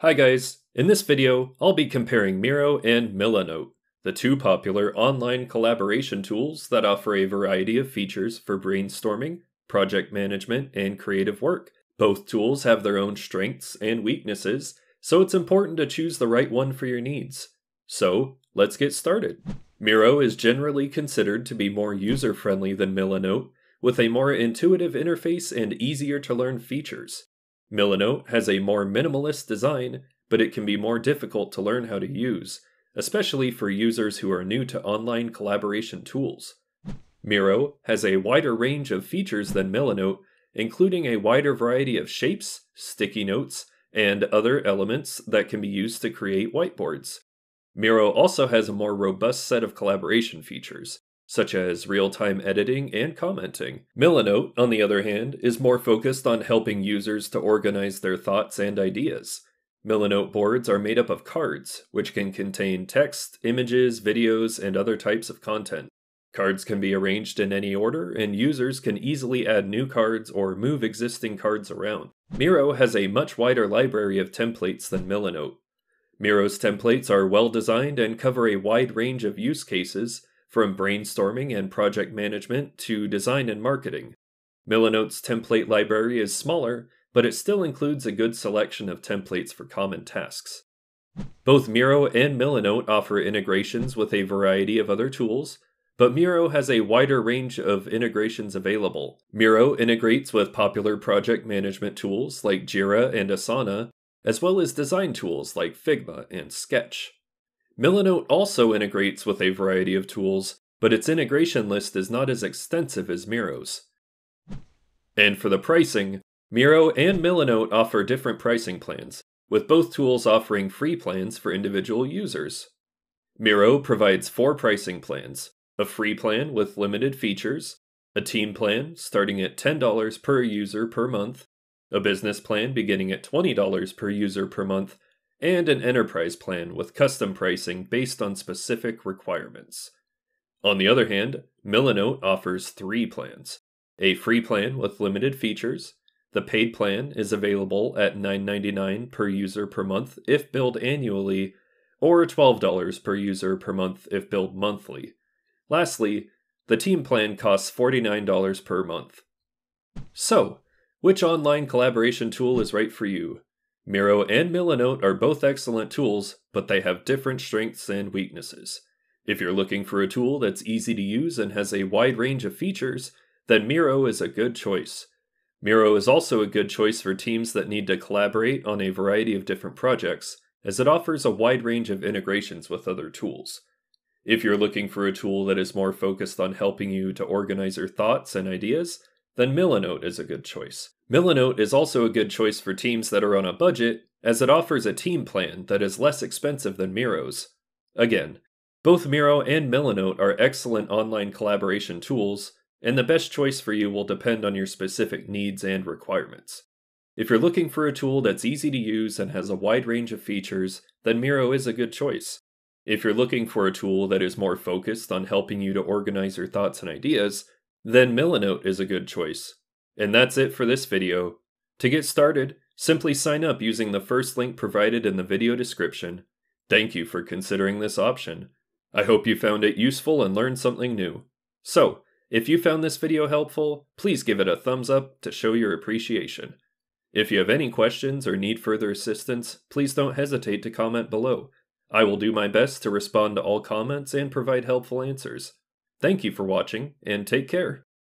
Hi guys, in this video I'll be comparing Miro and Milanote, the two popular online collaboration tools that offer a variety of features for brainstorming, project management, and creative work. Both tools have their own strengths and weaknesses, so it's important to choose the right one for your needs. So, let's get started. Miro is generally considered to be more user-friendly than Milanote, with a more intuitive interface and easier to learn features. Milanote has a more minimalist design, but it can be more difficult to learn how to use, especially for users who are new to online collaboration tools. Miro has a wider range of features than Milanote, including a wider variety of shapes, sticky notes, and other elements that can be used to create whiteboards. Miro also has a more robust set of collaboration features, such as real time editing and commenting. Milanote, on the other hand, is more focused on helping users to organize their thoughts and ideas. Milanote boards are made up of cards, which can contain text, images, videos, and other types of content. Cards can be arranged in any order, and users can easily add new cards or move existing cards around. Miro has a much wider library of templates than Milanote. Miro's templates are well designed and cover a wide range of use cases, from brainstorming and project management to design and marketing. Milanote's template library is smaller, but it still includes a good selection of templates for common tasks. Both Miro and Milanote offer integrations with a variety of other tools, but Miro has a wider range of integrations available. Miro integrates with popular project management tools like Jira and Asana, as well as design tools like Figma and Sketch. Milanote also integrates with a variety of tools, but its integration list is not as extensive as Miro's. And for the pricing, Miro and Milanote offer different pricing plans, with both tools offering free plans for individual users. Miro provides four pricing plans a free plan with limited features, a team plan starting at $10 per user per month, a business plan beginning at $20 per user per month, and an enterprise plan with custom pricing based on specific requirements. On the other hand, Milanote offers three plans a free plan with limited features. The paid plan is available at $9.99 per user per month if billed annually, or $12 per user per month if billed monthly. Lastly, the team plan costs $49 per month. So, which online collaboration tool is right for you? Miro and Milanote are both excellent tools, but they have different strengths and weaknesses. If you're looking for a tool that's easy to use and has a wide range of features, then Miro is a good choice. Miro is also a good choice for teams that need to collaborate on a variety of different projects, as it offers a wide range of integrations with other tools. If you're looking for a tool that is more focused on helping you to organize your thoughts and ideas, then Milanote is a good choice. Milanote is also a good choice for teams that are on a budget, as it offers a team plan that is less expensive than Miro's. Again, both Miro and Milanote are excellent online collaboration tools, and the best choice for you will depend on your specific needs and requirements. If you're looking for a tool that's easy to use and has a wide range of features, then Miro is a good choice. If you're looking for a tool that is more focused on helping you to organize your thoughts and ideas, then Milanote is a good choice. And that's it for this video. To get started, simply sign up using the first link provided in the video description. Thank you for considering this option. I hope you found it useful and learned something new. So, if you found this video helpful, please give it a thumbs up to show your appreciation. If you have any questions or need further assistance, please don't hesitate to comment below. I will do my best to respond to all comments and provide helpful answers. Thank you for watching, and take care.